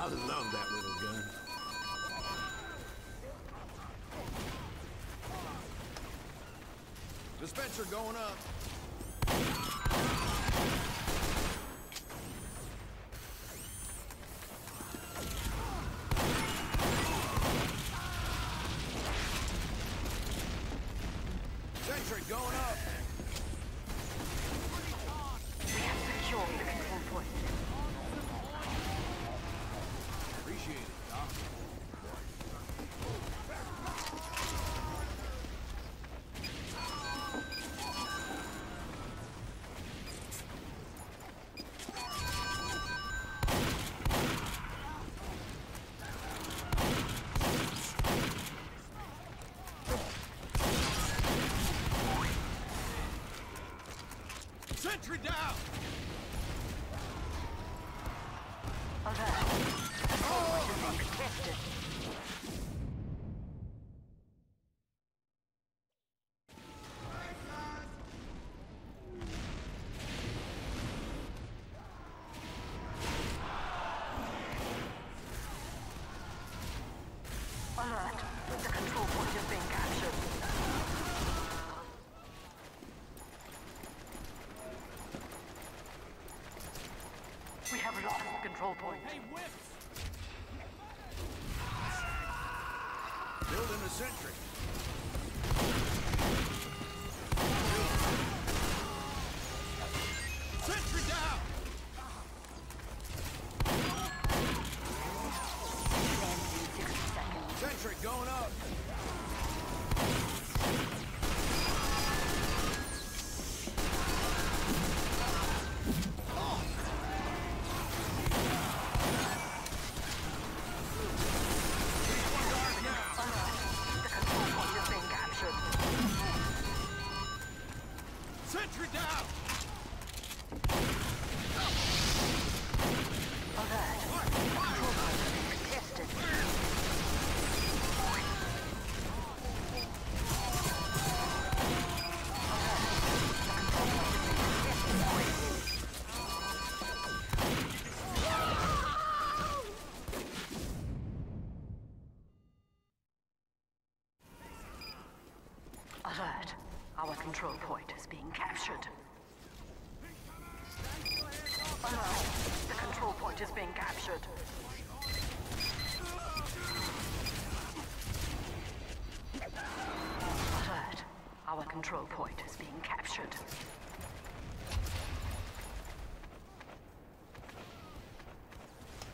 love that little gun. Dispenser going up. Sentry going up. We have secured the control point. Down! Control point. Hey, whips! Building a sentry. Sentry down! Control point is being captured. Alert. The control point is being captured. Alert. Our control point is being captured.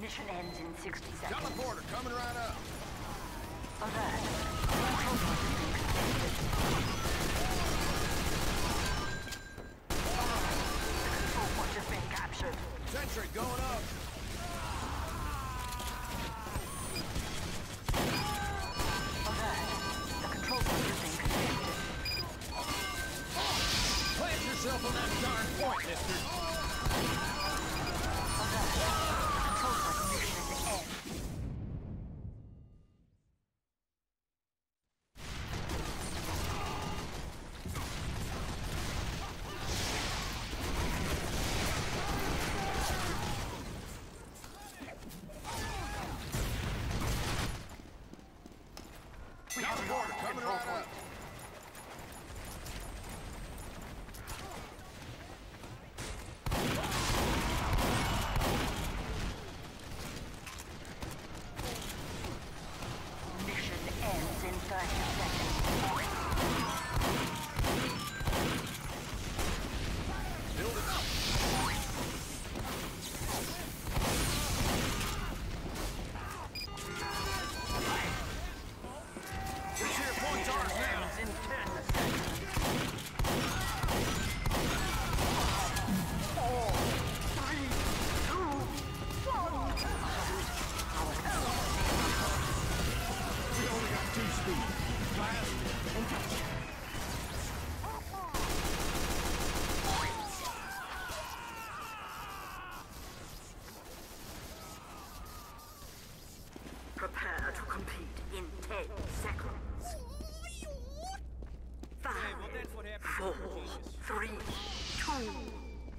Mission ends in 60 seconds. Teleporter coming right up. Alert. Control point is being contested. Sentry going up.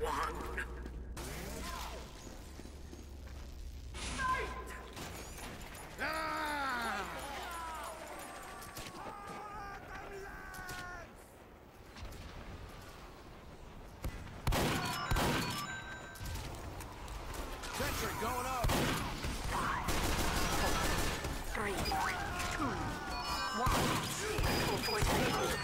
one. going up. Five, four, three, two, one. Four, four, three, two,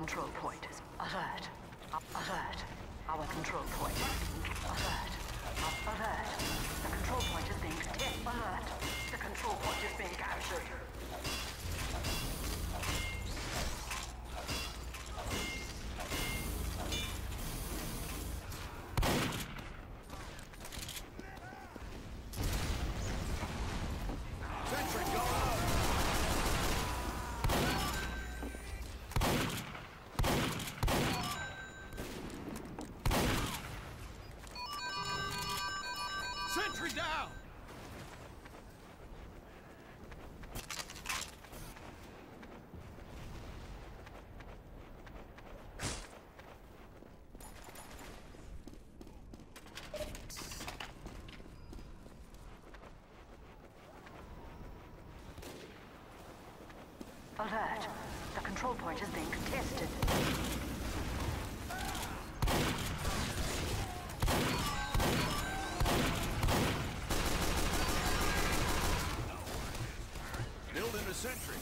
control point is alert. Alert. Our control point. alert. The control point is being contested. Build in a sentry.